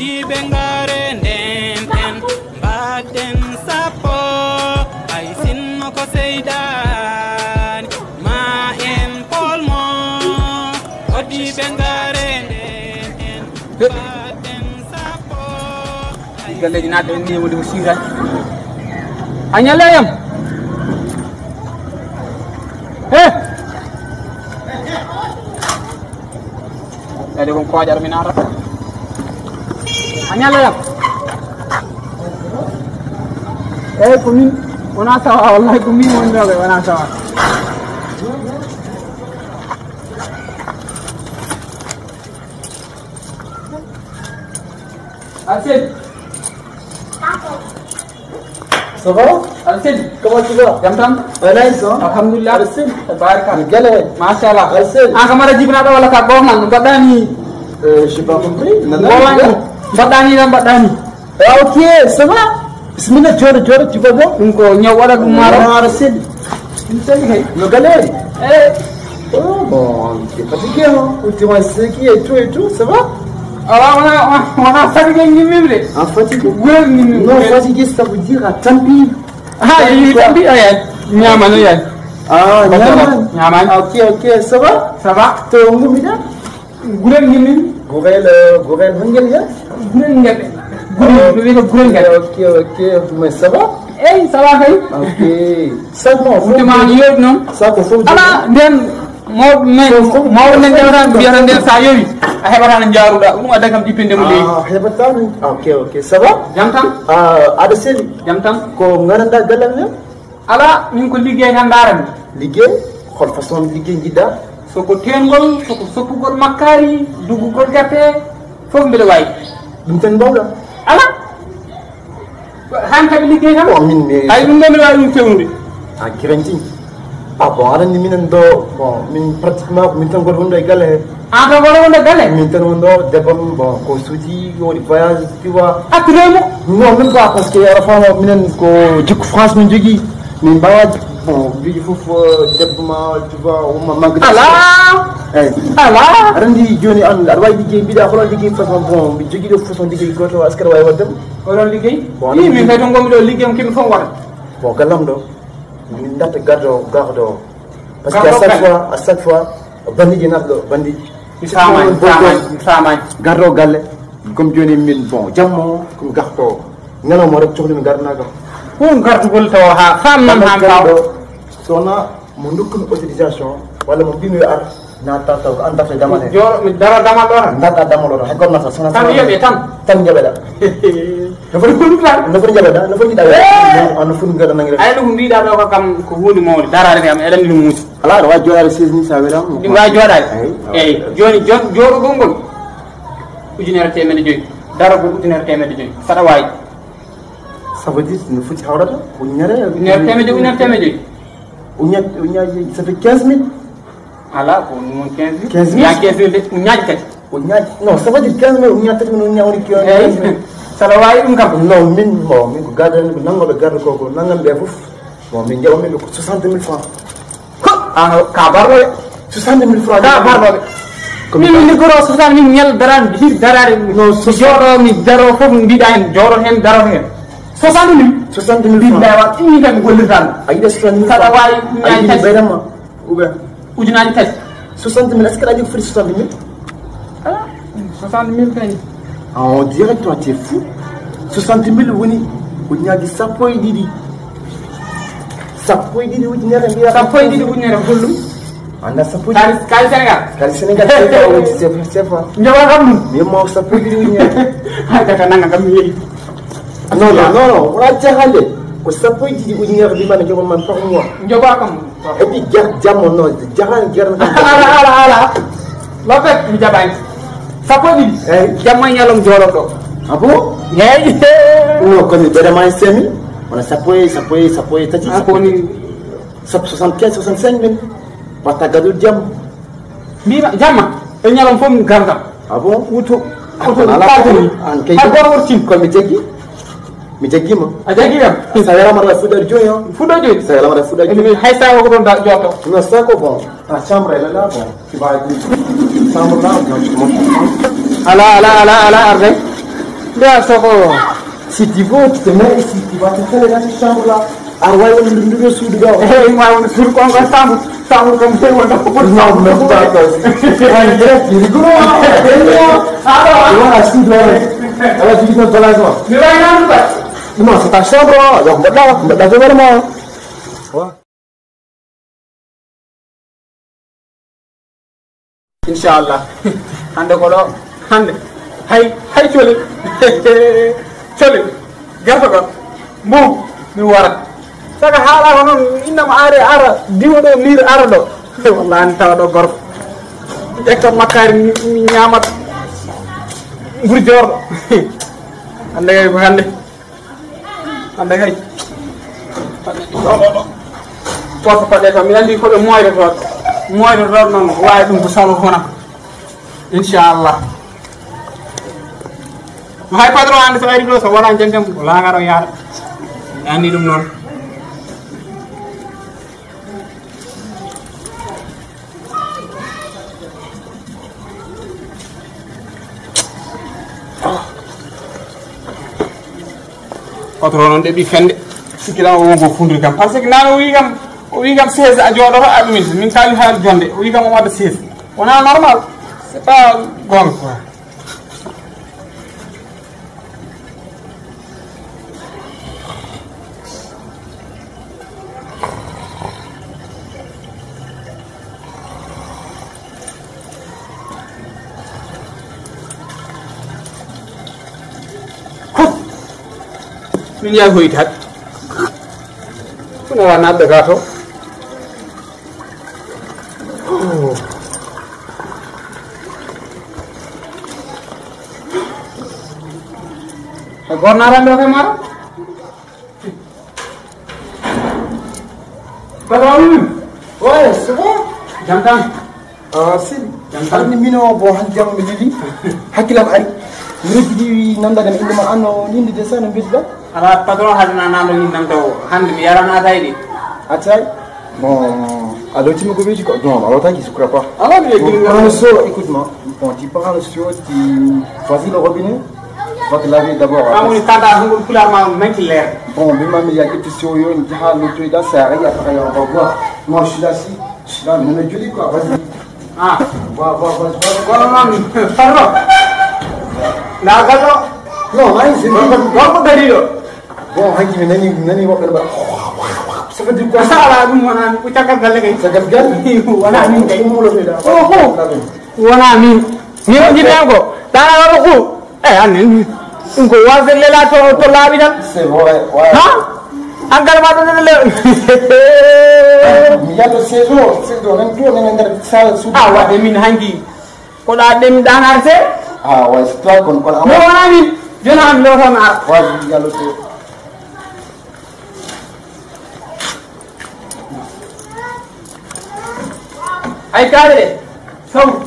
diɓe ngare nden en mbaɗen sappo hay sinno ko seydani ma en polmo. Oddiɓe ngare nden en mbaɗen sappo galleji naɗɗo en ni woni ko siran a ñalleyam he! Ɓeyde kon koƴar mi nata a ñalleyam eyyi ko min wona sawa wallahi ko min wonnoɓe wona sawa Arsène Ça va Arsène Comment tu vas jam tan Ouais, nice, hein alhamdulillah Arsène barka Galère. machallah Arsène. an kamara jibinaɗo walla ka ɓofnal no mbaɗɗani Euh, j'ai pas compris. Nana, mbaɗɗani tan mbaɗɗani vas Ah, ok, ça va Joro, tu vas bien ɗum ko ñaw waɗa ɗum maaro Ah, Arsène. ɗum tawi kay Le galère e Oh, bon, t'es fatigué, hein Ultimement, c'est qui et tout et tout, ça va ala wona wona fatigué gimmim de Ah, fatigué gurel gimmim Non, fatigué, ça veut dire à tant pis. ha yi tambi ayan ñamano yan Ah, Nyaman. ñamani Ah, ok, ok, ça va ça va T'es au Ngoumida gurel gimmim Gourel, Gourel Hungarian gurel gueɗe gurel wiyata gurel gueɗe Ok, ok, mais ça va? Ça va kay. Ok. Ça, bon, faut udema no yoɗi noon Ça, faut faut dire. ala nden mawɓe men mawɓe men ƴewata mbiyata nden sa yowi a heɓata no jaruɗa ɗum adda kam ɗippinde mo leydi Ah, hebatani. Ok, ok. Ça va? Jam tan Ah, ada seli. jam tan Ko ngaranda galam ne? ala min ko liggey tan darami Liggéey xool façon liggéey jiɗɗa soko tengol soko soppugol makkari duggugol gerte fof mbiɗa wawi ɗum tan mbawɗa ala han kaɓe liggey tan bon min mi hay ɗum ɗo mbiɗa wawi ɗum fewnude a kirantin ah bon aɗa andi minen ɗo bon min pratiquement min tan goto wonɗo e galle he an tan goto wonde galle min tan wonɗo debbam bon ko suuti waɗi voyage tu vois attiremo non même pas parce que aɗa fama minen ko jikku france min jogui min mbawa bon mbiɗi foof debbo ma tu vois woma manque ala ala aɗa andi joni an aɗa wawi liggey mbiɗa hono liggey façon bon mi jogui ɗo façon liggey goto aɗa wawi waddema oɗon liggey Bon, i min kay to gommi ɗo liggey mo kimmi fof waɗa bon gallam ɗo min datta garde o garde o par ce que à o chaque fois à chaque fois bandiji naata ɗo bandiji mi famani mi famani garde o galle comme joni min bon jammo komi garto ñalawma rek cohlimi gardanaka ɗum gartugol taw ha famnam ha garɗo kaw sowona mo dokkumi autorisation walla mo mbimi ar natta taw ko andata e damal he jooɗo mi dara damal tan damal hay sona tan tan tan jaɓeɗa no foti hundude tan no foti jaɓeɗa no foti jiɗa no foti gaɗanagi rek ayno ko mbiɗa ɗo ko kam ko hunde mawde darade kam eɗen ɗum muusi ala aɗa wawi joɗade sise ni sa weɗama ɗum wawi jooɗade Eyi. eyyi joni jo- jooɗogol ngol ujunere temedde joyyi darogol ujunere temedde joyyi saɗa wawi foti hawrata uñere ujunere temedde ujunere temedde joyyi uñat uñaji ça fait 15 mille. Ala ko ɗum won 15 mille. 15 mille. ya 15 mille de uñaji kadi uñaji non ça veut dire 15 mille uñat tati min uña woni ki eyyi saɗa wawi ɗum kam non min bon min ko nangoɓe garde ko ko nangan ɓe foof bon min jaɓamin ɓe ko 60 mille francs. Ko an ka barɗoɓe 60 mille francs. Ka barɗoɓe Ko min mi- daro foof mbiɗa hen hen daroto hen soixante mille 60 mille mbiɗa francs wat ɗum kam gollirtan a yiɗe 60 mille Saɗa wawi a uñaji yiɗi tati ɓeydama ou bien ujunaji tati 60 mille est ce que jogi foti 60 mille ala soixante mille Ah, on dirait toi tu es fou 60 mille woni uñaji sappo e ɗiɗi sappo e ɗiɗi ujunere mbiya sappo e ɗiɗi ujunere gollum anda sappo kali sénégal sefa woni sefa sefa jowa kam ɗum mi ma sappo e ɗiɗi ujunere hay kaka nanga kam mi yeeyi non non non non wona jahande ko sappo e ɗiɗi ujunere mbimane jogon man par mois jogoa kam et puis jar jammo non jahan jarna ala ala ala lopet mi jaɓani sappo e eyyi jamma ñalom jooɗo ɗo ah bon yeyi non kono ɓeɗama e semi wona sappo e sappo e sappo e tati ko woni sappo 75 65 mille watta gadol jamma mbima jamma e ñalom fof mi gartam ah? Bon wuto ko an kay goto wortin kono mi jaggi mi jaggima a jaggi kam sa yarama aɗa fuɗɗade joni o fuɗɗo joyi sa yarama aɗa fuɗɗade joni emi hay sawo ko ɗon da jotto non ça ko bon la chambre elle est là bon tu. Vas chambre là donc tu montes ala ala ala ala arde nda soko Si tu veux, tu te mets ici, tu vas te faire dans cette chambre-là. Ah ouais, on est le sous de gars. eh ma wona sur ko nga sambu sambu kam te wonda ko Non, même pas toi aussi. Ouais, direct, il est gros. Tu vois la suite là. Alors, tu dis notre balance. mi way nan ba Non, c'est ta chambre. Donc, maintenant, maintenant, vraiment. Ouais. inchallah hande ko ɗo hande hay hay coli coli gerto ko mbum mi warat saka haala ko noon innama are ara diwa ɗo mir ara ɗo wallah ani tawa makkari mi ñamat ɓuuri jorɗo hande hande hande kay ɗo ɗo ɗo poto paɗe to mi andi koɓe moyde toon moyde toon noon wawi ɗum ko salo hona inchallah hay patron ande so ari ɗo so wona noon otoro noon ɗe ɓi fende sikkiɗa o wonko fundiri kam. Par ce que nane o wi kam o wi kam seize a jooɗoto a ɗumin min kaali haali jonde. O wi kam o wadda seize wona normal. C' est pas gonga quoi. Min yahi hoytat funa wa naɓɓe ga to e gornaranɗo ke mara Ouais, c'est bon. jam tan Ah, si. Jam tan. Tan mino bo han jam mi lili. Hakilam ari. Mi jidi nanda dem inde ma anno nindi de sana bisba. Ala patron haadana nanɗo yindam taw hande mi yaranatayi ɗi Atai. Bon, alors tu me connais quoi Non, alors t'as qui se croit pas. ala mi Bon, prends le seau, écoute-moi. Bon, tu prends le seau, tu choisis le robinet. Tu vas te laver d'abord. amoni tata hongol couleur ma manki leer Bon, mais maman, il y a quelques seaux, il y a l'autre, il y a ça, il y a après, on va voir. Moi, je suis là, si. Je suis là, mais on est joli, quoi. Vas-y. ah Va, va, va, va. gono noon patron nda galɗo Non, là, c'est bon. wonko dari ɗo Bon, hanki, mais nani, nani, what, what, Ça veut dire quoi sa ala ɗum wona ko caggal galle kay Ça gagne gagne wona min kay Comment le fait là oho wona min min o jiɗɗen ko ɗanaɗoɗo ku e anne ɗum ko wasde lela to to laaɓi tan C'est vrai, ouais. ha? Hankal ma ɗo nene le Il y a le saison, c'est de même tour, même dans ça, sous. a wadde min hanki ko ɗa ɗem ɗanar se Ah ouais, c'est toi qu'on connaît. mi wona min joni han lotami ara Ouais, il ai cái này không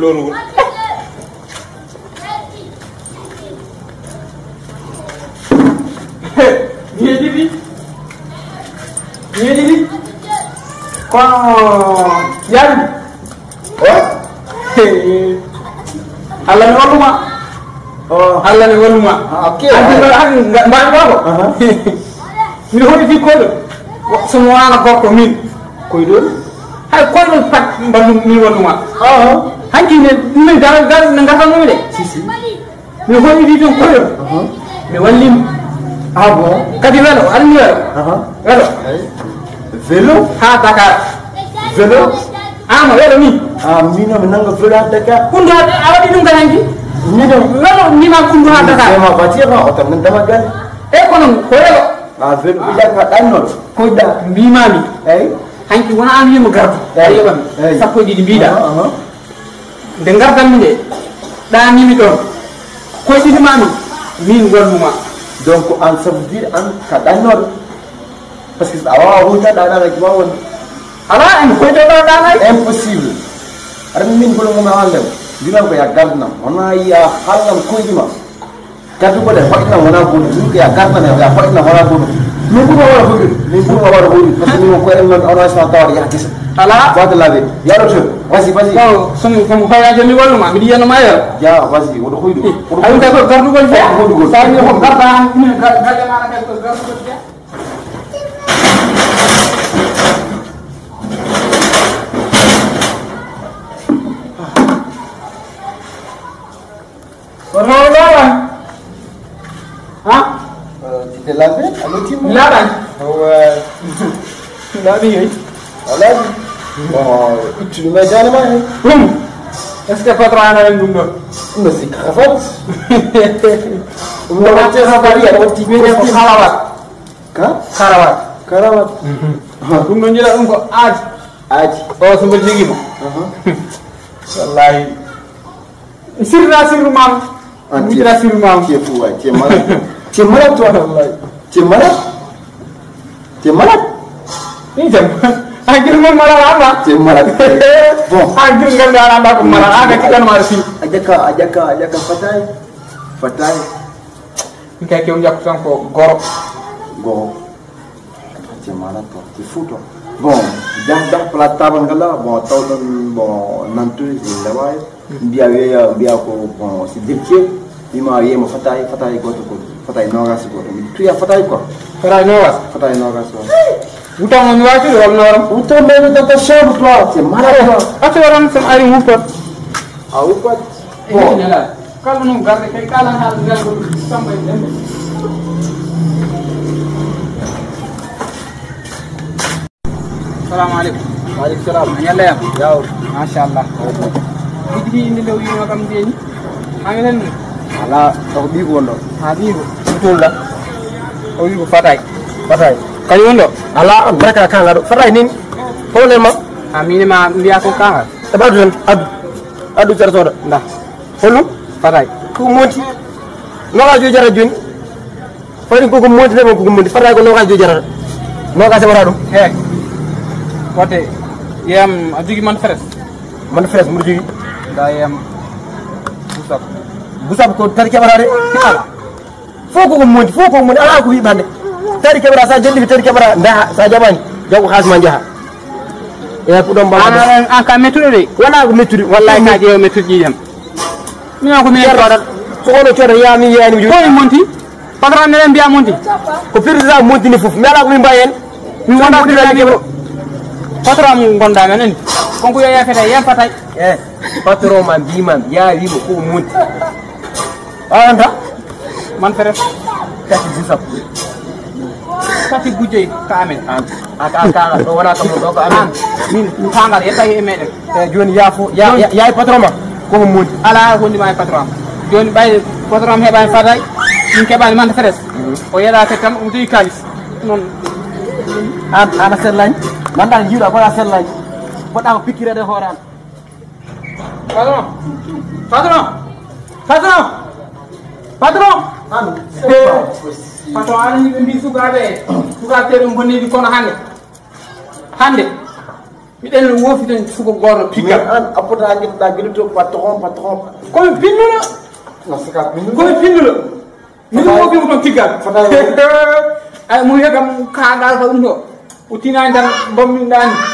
luôn Niye gibi? Niye gibi? Aa, yani. Oh. allah mi walluma. O ah, allah mi walluma mbawiwako miɗo hoɗi fi koyɗo. Somo wana gorko min. Koye hay koyɗo pat mbandu min walluma. Hanki ne min ne gatannomi de. Mi hoɗi fi ton koyɗo. Mi wallima. Ah bon. Kadi welo anni welo. Welo. Vélo ha dakar. Vélo ama welo ni. Mino, mais non, vélo à Dakar. kundu a ɗum kan hanki Mino. welo nima kundu ha C'est dakar ma voiture, hein. Attends, même dans ma gueule. e kono ko welo Ah, vélo, il y a pas d'annonce. koyɗa mbimami Hey. hanki wona an a Eyi. yeɓami Eyi. sappo Ah, ah. nde gardanmi nde ɗanimi ɗon koyɗitimami min walluma Donc, en ça veut dire, en cas d'annonce. Parce que, ah, ouais, on a dans la gueule. ala en koyɗoɗo ɗanay impossible aɗa min holo mum haalem mbinan ko ya gardnam wona ya haalnam koydima gardugo ɗe hoɗinam wona goɗɗum ɗum ko ya gardnam ya hoɗinam wona goɗɗum min ɓuuri o waɗa hoɗude min ɓuuri o waɗa hoɗude par ce que min ko en noon arrangement tawata yaha gesa ala boite lavé yaɗo to vas y vas y taw somi komi hoyajo mi walluma miɗa yiyannoma yo ja vas y woɗo hoyɗo ayi tawi ko gardugol fe Gardugol. sa wi ko garda galle maɗa kadi ko gardugol fe kono looɗan ha te lavé alo timmo laaɗan ouais laaɗi yoy alaji bon ittuɗume janema hen ɗum est ce que patron ana en ɗum ɗo ɗum no sikka ka fat ɗum no ɗum watte sakari aɗa watti wiite ko kalawat ka karawat Ah, Miraculeusement. Tu es fou, ouais. Tu es malade. tu es malade, toi, wallahi. Tu es malade. Tu es malade. Ni jam. Agir mo malala ba. Tu es malade. Bon. Agir nga dara ba ko malala aga ci kan marsi. Ajaka ajaka ajaka fatay. Fatay. Ni kay kew ñak sanko goro. Goro. Tu es malade toi. Tu es fou toi. Bon, dah dah pelatang kalau bon tahu bon nanti lewat mbiya weya mbiya ko bon si dirtier ima yema fatay fatay goto ko fatay nogas goto mi tuya fatay quoi fara nowas fatay nogas quoi wutama mi watude walla noram Où t'en mets dans ta chambre, toi C'est malade, toi acce waran somi ari wuppat Ah, où quoi bon kala num garde kay kala haala ngal samba e dembe salamu aleykum Malik salam. ñalla yam Yaw. machallah ɗiɗi inde nde wino kam ndeeni hangenen ni Ala, tahu di ko ndo. ha ɓiiko ɗutolɗa o wi ko fatay Fatay. kañum on ɗo Ala, baraka kan ngado. Fatay nin. Problème ma. ha minima mbiya ko kangal Tabadu tan adu. Adu tar soda. nda Hollu? fatay Ku monti. Noga jo jara joni. Fani ko ko monti demo ko ko monti. Fatay ko noga jo jara. Noga se wara dum. he watte yeyam a jogi man fres Man fres mu jogi. Nda yeyam busab. Busab ko tari kebarade. Ala. Fo ko ko monti, fo ko monti. Ala ko wi bande. Tari kebara sa jandi tari kebara ndaha sa jabani. Jago khasma jaha. Ya ku don bala. an an ka mettuɗo de wala ko mettudi wallahi ka ƴeewa mettuɗi ɗiɗam minen ko minen ceerno ko ono ceerno yami yiyani mi koye monti? Patron neɗen mbiya monti? Ko président montini foof mi ala komin mbawi hen min gonɗa montinaɗi ko keɓro patron mo gonɗa men andi konko yo yafete yen fatay e patron ma mbimam ya wimo ko monti awanta man fere kati du sappo kati gujjoy ka amen aka kaga ɗo wona kam ɗo ko amen min mi tangal yettaki e meɗen e joni yaafo yaay patron ma koko monti ala hondima e patron am joni ɓayde patron am heɓani fatay min keɓani mande feres o yeɗate tan omo jogi kalis noon an ana sellani ganda jiiɗa koya sellani poɗɗa ko pikkirede hoore an patron patron patron patron patron aɗa yiɓe mbi sukaɓe sukaɓe teɗum bonniɗi kono hannde hannde miɗen woofi ten suko goto piggal an appota gueɗoɗa gueɗoto patron patron komi min komi pinnuno min woofimo toon Fatay ay mo wiya kam kaɗal ko ɗum ɗo o tinani tan bomminɗani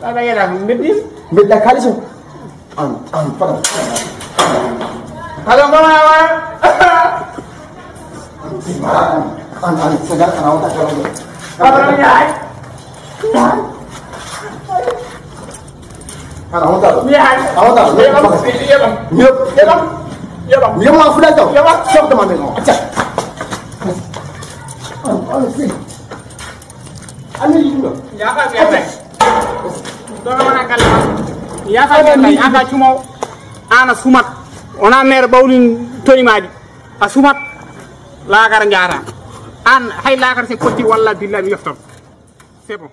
kalis aɗa yeɗata beddim mbeɗɗa kalis o an an fata kala goma wa an an sagal ana wata kalago patron yaay ana wata ɗo yaay a wata ɗo yeɓam yeɓam yep yeɓam yeɓam yema fuɗa taw Yema. sobdema nden o acca an an si ani yiɗuɗo yaaka ɓeerlay lakata se potti walla billahi mi yoftan c'est bon